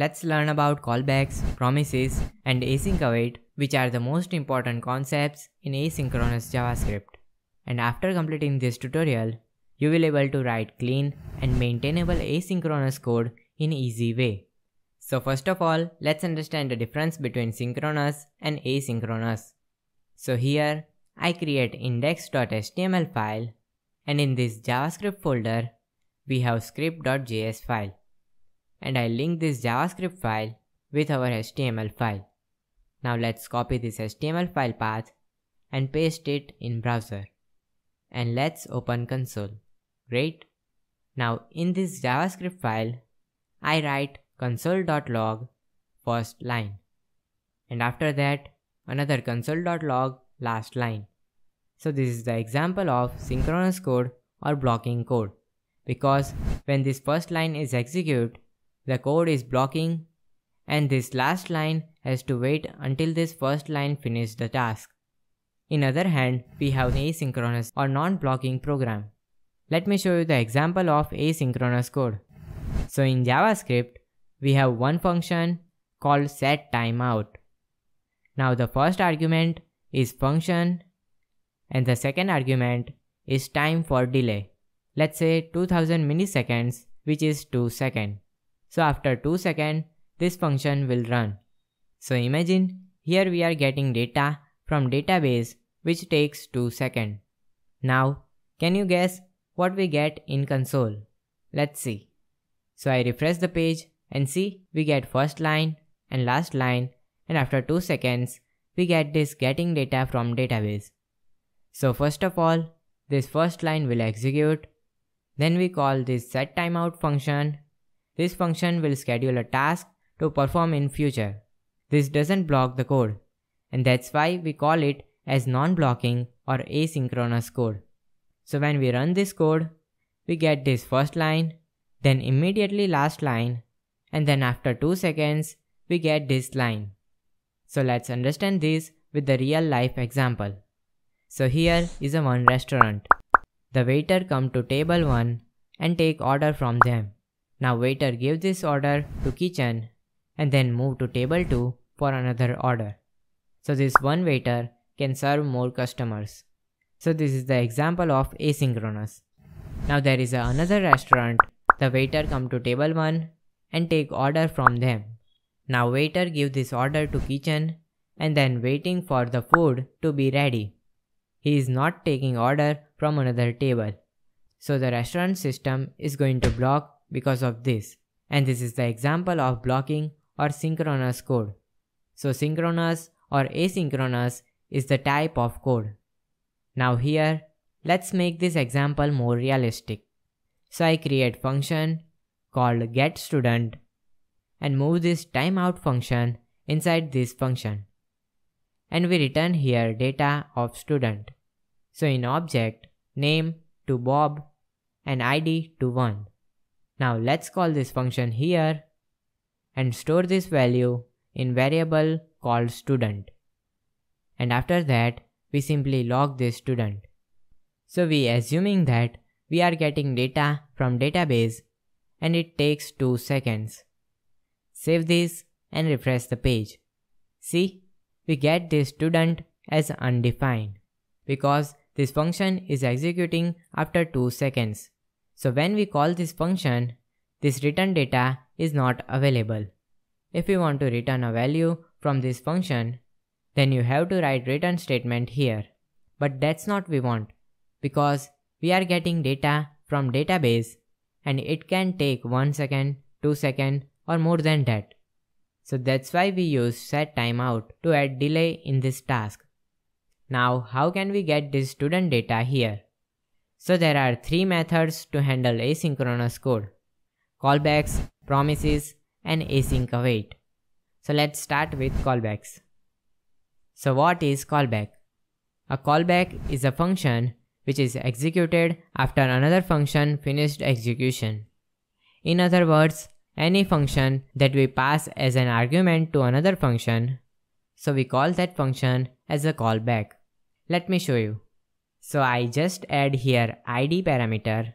Let's learn about callbacks, promises, and async await which are the most important concepts in asynchronous JavaScript. And after completing this tutorial, you will be able to write clean and maintainable asynchronous code in easy way. So first of all, let's understand the difference between synchronous and asynchronous. So here, I create index.html file and in this JavaScript folder, we have script.js file. And I link this JavaScript file with our HTML file. Now let's copy this HTML file path and paste it in browser. And let's open console. Great. Now in this JavaScript file, I write console.log first line. And after that, another console.log last line. So this is the example of synchronous code or blocking code. Because when this first line is executed, the code is blocking and this last line has to wait until this first line finishes the task. In other hand, we have an asynchronous or non-blocking program. Let me show you the example of asynchronous code. So in JavaScript, we have one function called setTimeout. Now the first argument is function and the second argument is time for delay. Let's say 2000 milliseconds which is 2 seconds. So after 2 seconds, this function will run. So imagine here we are getting data from database which takes 2 seconds. Now, can you guess what we get in console. Let's see. So I refresh the page and see we get first line and last line and after 2 seconds we get this getting data from database. So first of all this first line will execute then we call this set timeout function. This function will schedule a task to perform in future. This doesn't block the code and that's why we call it as non-blocking or asynchronous code. So when we run this code, we get this first line, then immediately last line, and then after 2 seconds, we get this line. So let's understand this with the real life example. So here is a one restaurant. The waiter come to table 1 and take order from them. Now waiter give this order to kitchen and then move to table 2 for another order. So this one waiter can serve more customers. So this is the example of asynchronous. Now there is another restaurant. The waiter come to table 1 and take order from them. Now waiter give this order to kitchen and then waiting for the food to be ready. He is not taking order from another table. So the restaurant system is going to block because of this. And this is the example of blocking or synchronous code. So synchronous or asynchronous is the type of code. Now here, let's make this example more realistic. So I create function called getStudent and move this timeout function inside this function. And we return here data of student. So in object, name to Bob and ID to 1. Now let's call this function here and store this value in variable called student. And after that, we simply log this student. So we assuming that we are getting data from database and it takes 2 seconds. Save this and refresh the page. See, we get this student as undefined because this function is executing after 2 seconds. So when we call this function, this return data is not available. If we want to return a value from this function, then you have to write return statement here. But that's not we want because we are getting data from database and it can take 1 second, 2 second or more than that. So that's why we use set timeout to add delay in this task. Now how can we get this student data here? So there are three methods to handle asynchronous code. Callbacks, promises and async await. So let's start with callbacks. So what is callback? A callback is a function which is executed after another function finished execution. In other words, any function that we pass as an argument to another function, so we call that function as a callback. Let me show you. So I just add here id parameter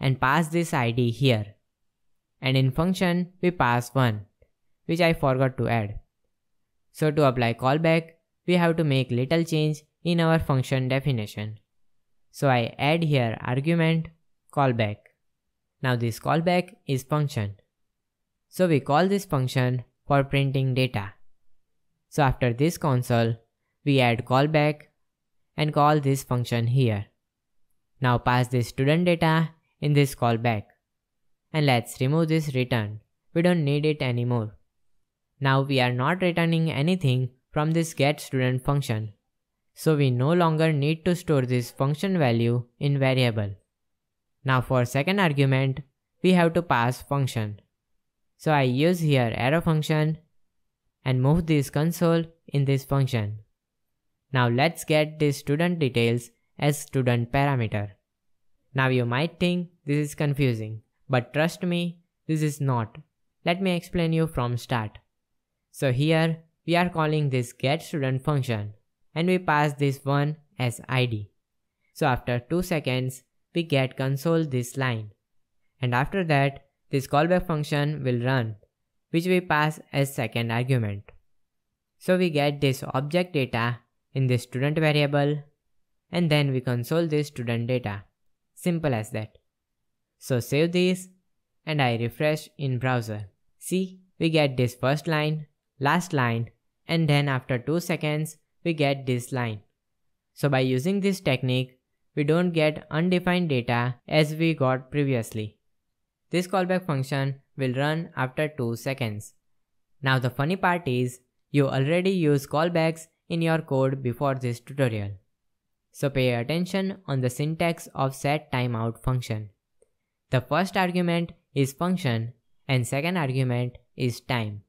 and pass this id here. And in function we pass 1 which I forgot to add. So to apply callback, we have to make little change in our function definition. So I add here argument callback. Now this callback is function. So we call this function for printing data. So after this console, we add callback and call this function here. Now pass this student data in this callback. And let's remove this return. We don't need it anymore. Now we are not returning anything from this getStudent function. So we no longer need to store this function value in variable. Now for second argument, we have to pass function. So I use here arrow function and move this console in this function. Now let's get this student details as student parameter. Now you might think this is confusing, but trust me, this is not. Let me explain you from start. So here we are calling this getStudent function and we pass this one as id. So after 2 seconds, we get console this line. And after that, this callback function will run, which we pass as second argument. So we get this object data in the student variable and then we console this student data. Simple as that. So save this and I refresh in browser. See, we get this first line, last line and then after 2 seconds we get this line. So by using this technique, we don't get undefined data as we got previously. This callback function will run after 2 seconds. Now the funny part is, you already use callbacks in your code before this tutorial. So pay attention on the syntax of setTimeout function. The first argument is function and second argument is time.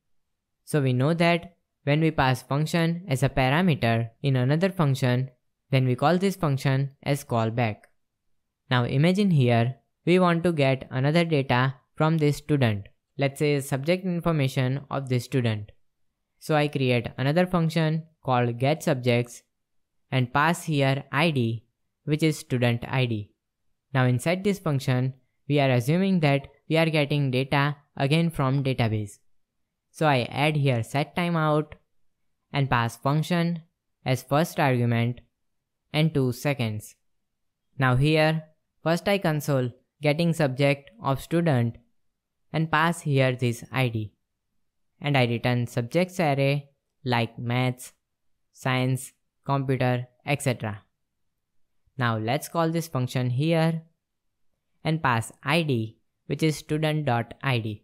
So we know that when we pass function as a parameter in another function, then we call this function as callback. Now imagine here, we want to get another data from this student. Let's say subject information of this student. So I create another function called getSubjects and pass here id which is student id. Now inside this function, we are assuming that we are getting data again from database. So I add here setTimeout and pass function as first argument and 2 seconds. Now here, first I console getting subject of student and pass here this id. And I return subjects array like maths, science, computer, etc. Now let's call this function here and pass id which is student.id.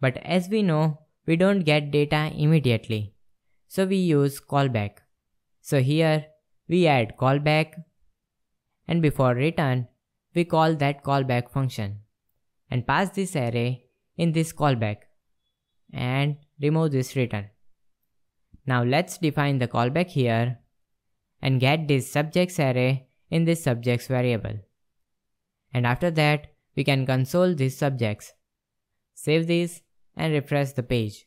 But as we know, we don't get data immediately. So we use callback. So here we add callback and before return, we call that callback function and pass this array in this callback and remove this return. Now let's define the callback here and get this subjects array in this subjects variable. And after that, we can console these subjects. Save this and refresh the page.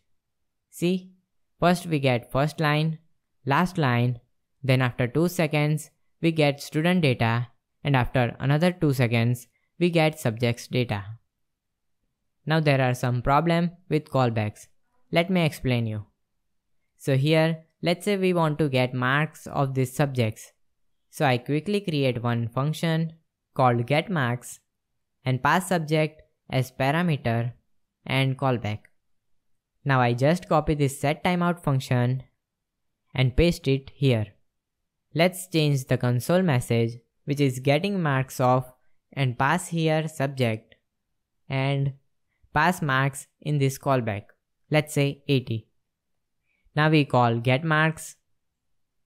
See, first we get first line, last line, then after 2 seconds, we get student data and after another 2 seconds, we get subjects data. Now there are some problem with callbacks. Let me explain you. So here, let's say we want to get marks of these subjects. So I quickly create one function called getMarks and pass subject as parameter and callback. Now I just copy this setTimeout function and paste it here. Let's change the console message which is getting marks of and pass here subject and pass marks in this callback. Let's say 80. Now we call get marks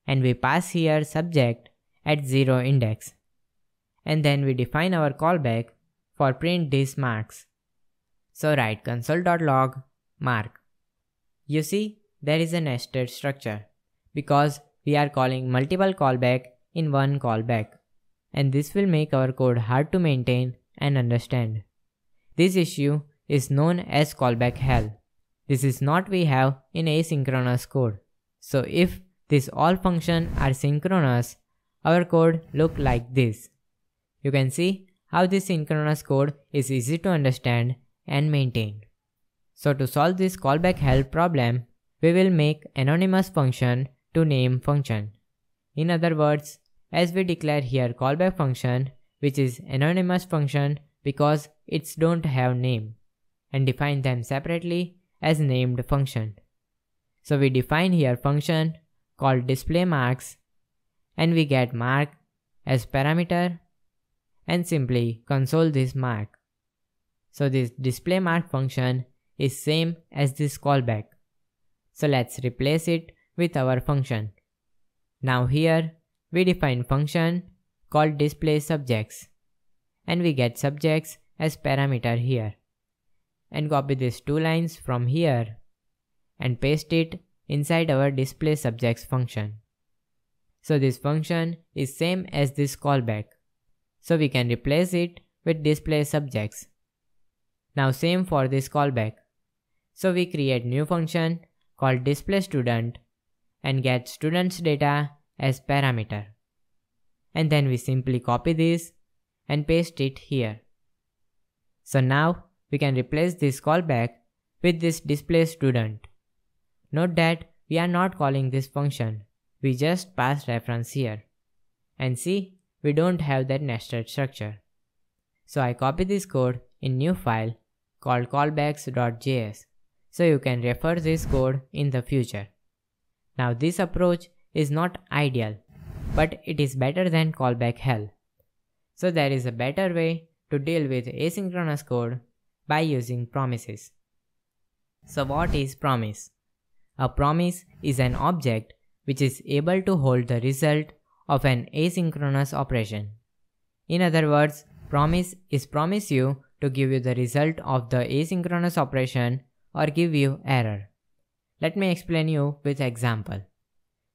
and we pass here subject at 0 index. And then we define our callback for print these marks. So write console.log mark. You see, there is a nested structure because we are calling multiple callback in one callback. And this will make our code hard to maintain and understand. This issue is known as callback hell. This is not we have in asynchronous code. So if these all function are synchronous, our code look like this. You can see how this synchronous code is easy to understand and maintain. So to solve this callback hell problem, we will make anonymous function to name function. In other words, as we declare here callback function, which is anonymous function because its don't have name, and define them separately as named function. So we define here function called display marks and we get mark as parameter and simply console this mark. So this display mark function is same as this callback. So let's replace it with our function. Now here we define function called display subjects and we get subjects as parameter here and copy these two lines from here and paste it inside our display subjects function. So this function is same as this callback. So we can replace it with display subjects. Now same for this callback. So we create new function called display student and get student's data as parameter. And then we simply copy this and paste it here. So now we can replace this callback with this display student. Note that we are not calling this function, we just pass reference here. And see, we don't have that nested structure. So I copy this code in new file called callbacks.js so you can refer this code in the future. Now this approach is not ideal, but it is better than callback hell. So there is a better way to deal with asynchronous code by using promises. So what is promise? A promise is an object which is able to hold the result of an asynchronous operation. In other words, promise is promise you to give you the result of the asynchronous operation or give you error. Let me explain you with example.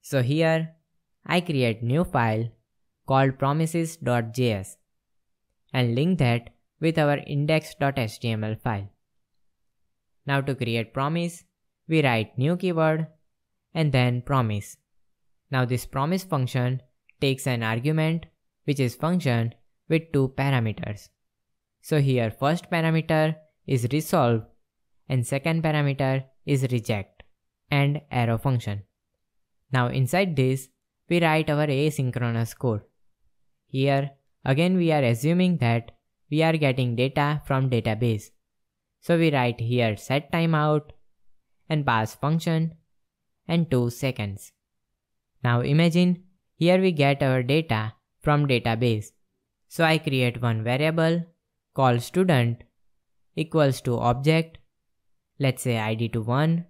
So here I create new file called promises.js and link that with our index.html file. Now to create promise, we write new keyword and then promise. Now this promise function takes an argument which is function with two parameters. So here first parameter is resolve and second parameter is reject and arrow function. Now inside this we write our asynchronous code. Here again we are assuming that we are getting data from database. So we write here set timeout and pass function and 2 seconds. Now imagine here we get our data from database. So I create one variable called student equals to object let's say id to 1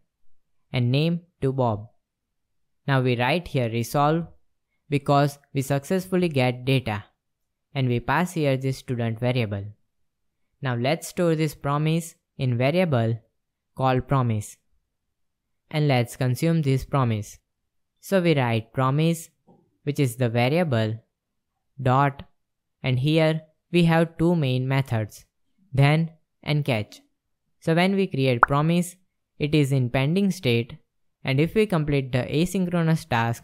and name to Bob. Now we write here resolve because we successfully get data and we pass here this student variable. Now let's store this promise in variable called promise. And let's consume this promise. So we write promise which is the variable dot and here we have two main methods then and catch. So when we create promise it is in pending state and if we complete the asynchronous task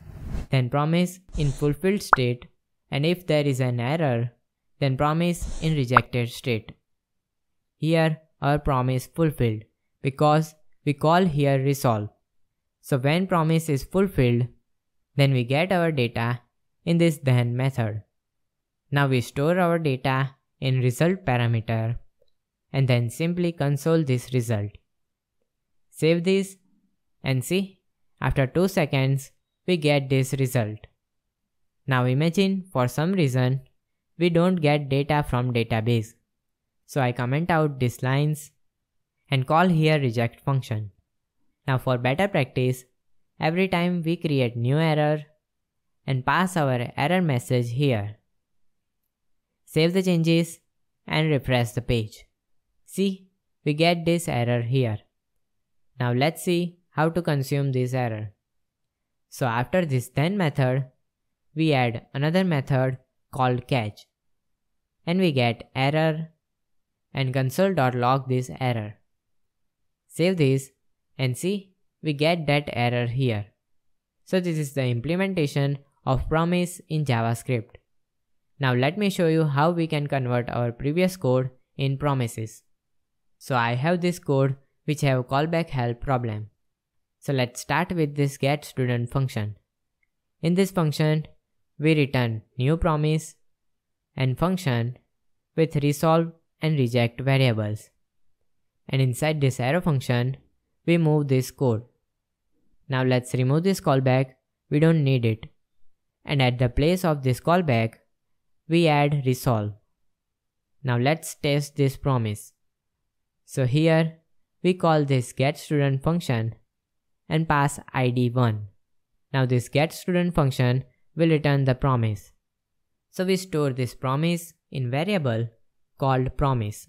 then promise in fulfilled state and if there is an error, then promise in rejected state. Here our promise fulfilled because we call here resolve. So when promise is fulfilled, then we get our data in this then method. Now we store our data in result parameter and then simply console this result. Save this and see, after 2 seconds, we get this result. Now imagine for some reason we don't get data from database. So I comment out these lines and call here reject function. Now for better practice, every time we create new error and pass our error message here. Save the changes and refresh the page. See, we get this error here. Now let's see how to consume this error. So after this then method, we add another method called catch and we get error and console.log this error. Save this and see we get that error here. So this is the implementation of promise in JavaScript. Now let me show you how we can convert our previous code in promises. So I have this code which have callback hell problem. So let's start with this getStudent function. In this function, we return new promise and function with resolve and reject variables. And inside this arrow function, we move this code. Now let's remove this callback, we don't need it. And at the place of this callback, we add resolve. Now let's test this promise. So here, we call this getStudent function and pass id 1. Now this getStudent function will return the promise. So we store this promise in variable called promise.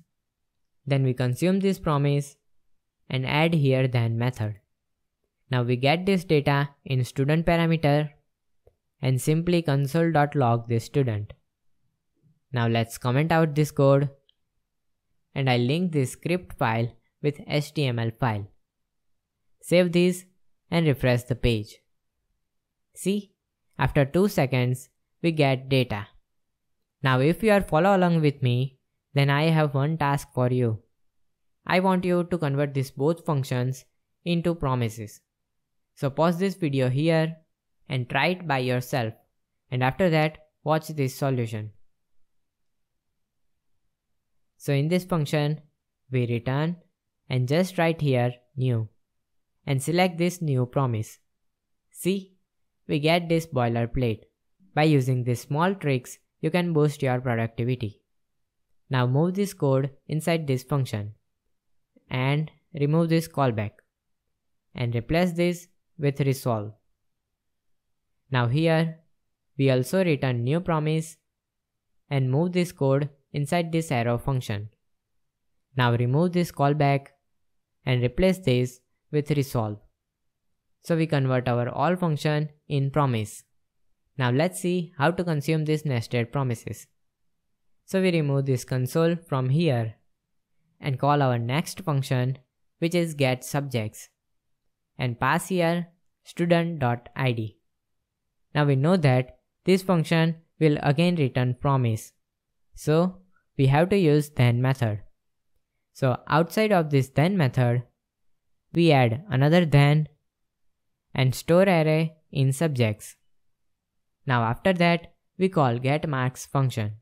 Then we consume this promise and add here then method. Now we get this data in student parameter and simply console.log this student. Now let's comment out this code and I link this script file with HTML file. Save this and refresh the page. See, after 2 seconds, we get data. Now if you are follow along with me, then I have one task for you. I want you to convert these both functions into promises. So pause this video here and try it by yourself and after that watch this solution. So in this function, we return and just write here new and select this new promise. See, we get this boilerplate. By using these small tricks, you can boost your productivity. Now move this code inside this function and remove this callback and replace this with resolve. Now here, we also return new promise and move this code inside this arrow function. Now remove this callback and replace this with resolve. So we convert our all function in promise. Now let's see how to consume these nested promises. So we remove this console from here and call our next function which is get subjects and pass here student.id. Now we know that this function will again return promise. So we have to use then method. So outside of this then method, we add another then and store array in subjects. Now after that, we call getMarks function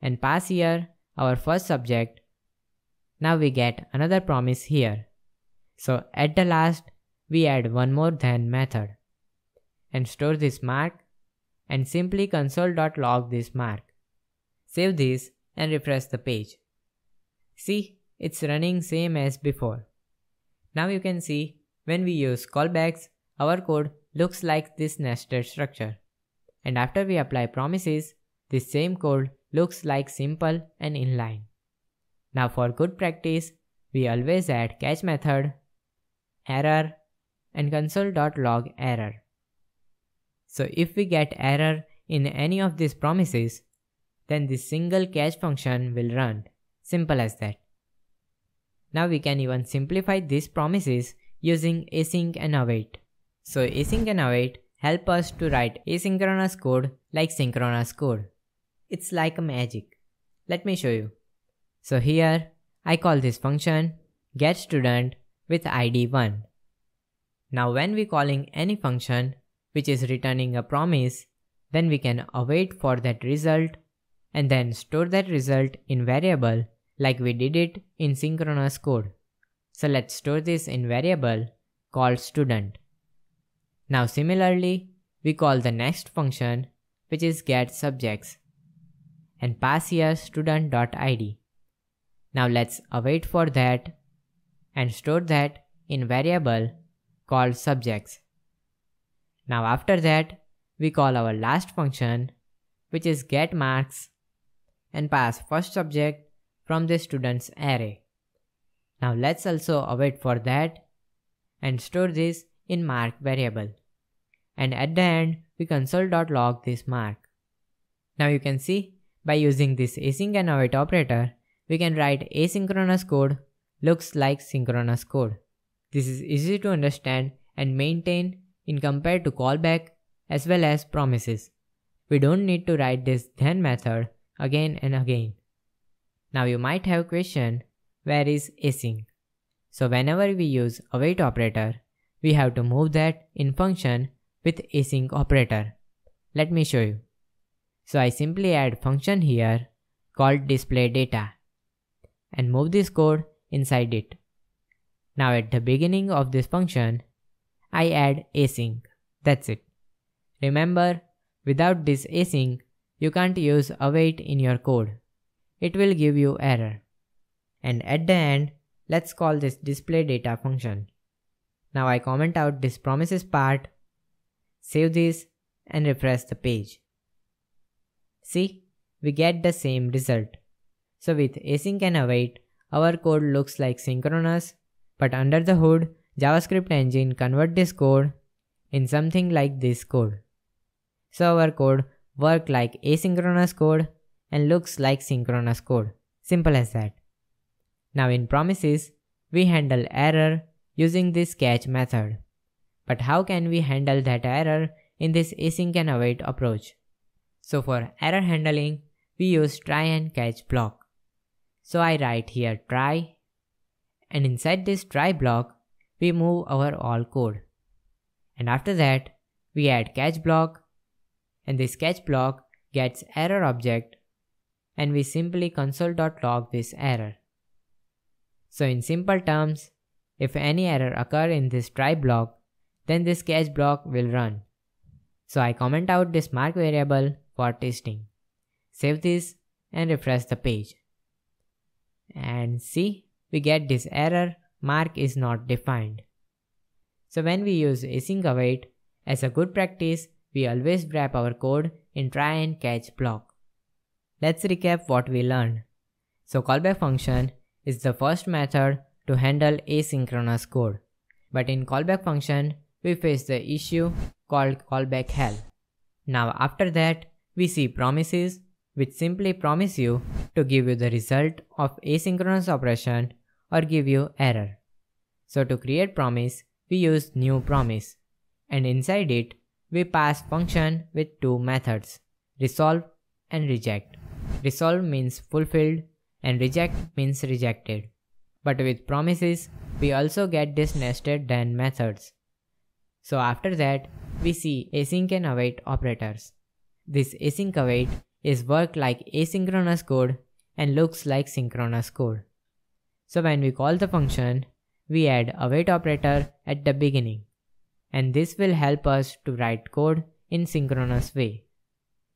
and pass here our first subject. Now we get another promise here. So at the last, we add one more then method and store this mark and simply console.log this mark. Save this and refresh the page. See, it's running same as before. Now you can see when we use callbacks, our code looks like this nested structure. And after we apply promises, this same code looks like simple and inline. Now for good practice, we always add catch method, error, and console.log error. So if we get error in any of these promises, then this single catch function will run. Simple as that. Now we can even simplify these promises using async and await. So async and await help us to write asynchronous code like synchronous code. It's like a magic. Let me show you. So here I call this function getStudent with id 1. Now when we calling any function which is returning a promise, then we can await for that result and then store that result in variable like we did it in synchronous code. So let's store this in variable called student. Now similarly, we call the next function which is get subjects and pass here student.id. Now let's await for that and store that in variable called subjects. Now after that, we call our last function which is get marks and pass first subject from the student's array. Now let's also await for that and store this in mark variable. And at the end, we console.log this mark. Now you can see by using this async and await operator, we can write asynchronous code looks like synchronous code. This is easy to understand and maintain in compared to callback as well as promises. We don't need to write this then method again and again. Now you might have a question where is async? So whenever we use await operator, we have to move that in function with async operator. Let me show you. So I simply add function here called display data and move this code inside it. Now at the beginning of this function, I add async. That's it. Remember, without this async, you can't use await in your code. It will give you error. And at the end, let's call this display data function. Now I comment out this promises part, save this and refresh the page. See, we get the same result. So with async and await, our code looks like synchronous but under the hood, JavaScript engine convert this code in something like this code. So our code work like asynchronous code and looks like synchronous code. Simple as that. Now in promises, we handle error using this catch method. But how can we handle that error in this async and await approach? So for error handling, we use try and catch block. So I write here try and inside this try block, we move our all code. And after that, we add catch block and this catch block gets error object and we simply console.log this error. So in simple terms, if any error occur in this try block, then this catch block will run. So I comment out this mark variable for testing. Save this and refresh the page. And see, we get this error mark is not defined. So when we use async await, as a good practice, we always wrap our code in try and catch block. Let's recap what we learned. So callback function is the first method to handle asynchronous code. But in callback function, we face the issue called callback hell. Now after that, we see promises which simply promise you to give you the result of asynchronous operation or give you error. So to create promise, we use new promise and inside it, we pass function with two methods, resolve and reject. Resolve means fulfilled and reject means rejected. But with promises, we also get this nested then methods. So after that, we see async and await operators. This async await is work like asynchronous code and looks like synchronous code. So when we call the function, we add await operator at the beginning. And this will help us to write code in synchronous way.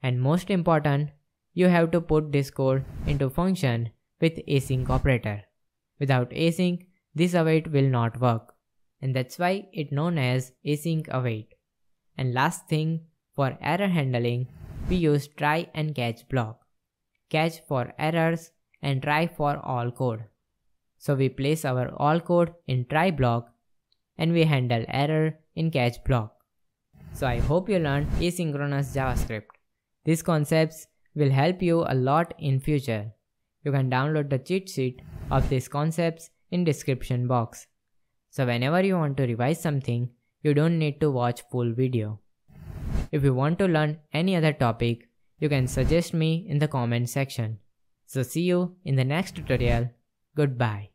And most important, you have to put this code into function with async operator. Without async, this await will not work. And that's why it known as async await. And last thing, for error handling, we use try and catch block. Catch for errors and try for all code. So we place our all code in try block and we handle error in catch block. So I hope you learned asynchronous JavaScript. These concepts will help you a lot in future. You can download the cheat sheet of these concepts in description box. So whenever you want to revise something, you don't need to watch full video. If you want to learn any other topic, you can suggest me in the comment section. So see you in the next tutorial. Goodbye.